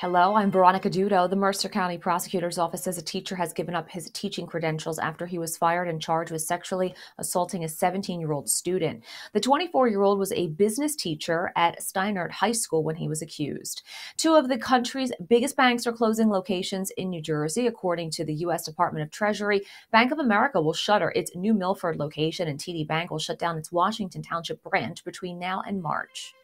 Hello, I'm Veronica Dudo. The Mercer County Prosecutor's Office says a teacher has given up his teaching credentials after he was fired and charged with sexually assaulting a 17 year old student. The 24 year old was a business teacher at Steinert High School when he was accused. Two of the country's biggest banks are closing locations in New Jersey. According to the U.S. Department of Treasury, Bank of America will shutter its New Milford location, and TD Bank will shut down its Washington Township branch between now and March.